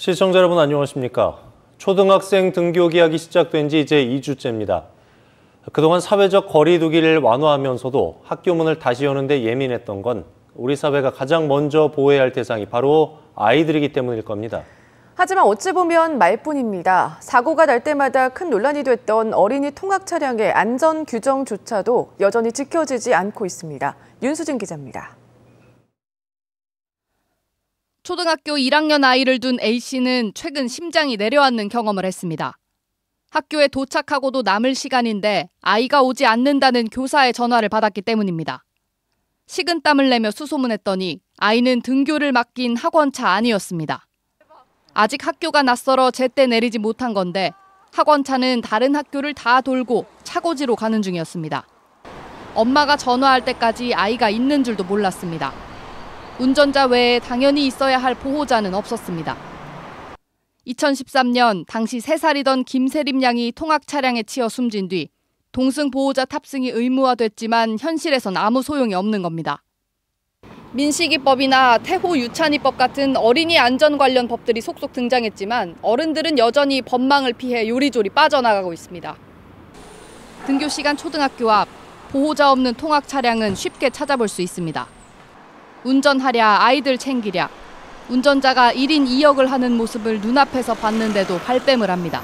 시청자 여러분 안녕하십니까? 초등학생 등교 기약이 시작된 지 이제 2주째입니다. 그동안 사회적 거리두기를 완화하면서도 학교 문을 다시 여는데 예민했던 건 우리 사회가 가장 먼저 보호해야 할 대상이 바로 아이들이기 때문일 겁니다. 하지만 어찌 보면 말뿐입니다. 사고가 날 때마다 큰 논란이 됐던 어린이 통학 차량의 안전 규정조차도 여전히 지켜지지 않고 있습니다. 윤수진 기자입니다. 초등학교 1학년 아이를 둔 A씨는 최근 심장이 내려앉는 경험을 했습니다. 학교에 도착하고도 남을 시간인데 아이가 오지 않는다는 교사의 전화를 받았기 때문입니다. 식은땀을 내며 수소문했더니 아이는 등교를 맡긴 학원차 아니었습니다. 아직 학교가 낯설어 제때 내리지 못한 건데 학원차는 다른 학교를 다 돌고 차고지로 가는 중이었습니다. 엄마가 전화할 때까지 아이가 있는 줄도 몰랐습니다. 운전자 외에 당연히 있어야 할 보호자는 없었습니다. 2013년 당시 3살이던 김세림 양이 통학 차량에 치여 숨진 뒤 동승 보호자 탑승이 의무화됐지만 현실에선 아무 소용이 없는 겁니다. 민식이법이나 태호 유찬이법 같은 어린이 안전 관련 법들이 속속 등장했지만 어른들은 여전히 법망을 피해 요리조리 빠져나가고 있습니다. 등교 시간 초등학교 앞 보호자 없는 통학 차량은 쉽게 찾아볼 수 있습니다. 운전하랴 아이들 챙기랴 운전자가 1인 2역을 하는 모습을 눈앞에서 봤는데도 발뺌을 합니다.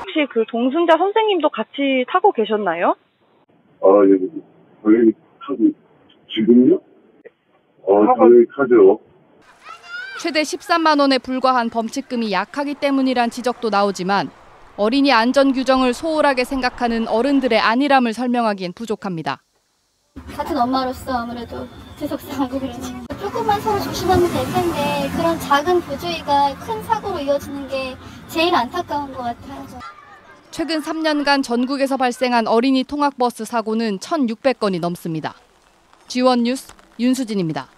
혹시 그 동승자 선생님도 같이 타고 계셨나요? 아, 예, 당연히 타고, 지금요? 어, 하고- 당연히 타죠. 최대 13만 원에 불과한 범칙금이 약하기 때문이란 지적도 나오지만 어린이 안전 규정을 소홀하게 생각하는 어른들의 안일함을 설명하기엔 부족합니다. 같은 엄마로서 아무래도 지속상하고 그러지. 조금만 서로 조심하면 될 텐데 그런 작은 부주의가 큰 사고로 이어지는 게 제일 안타까운 것 같아요. 최근 3년간 전국에서 발생한 어린이 통학버스 사고는 1,600건이 넘습니다. G1 뉴스 윤수진입니다.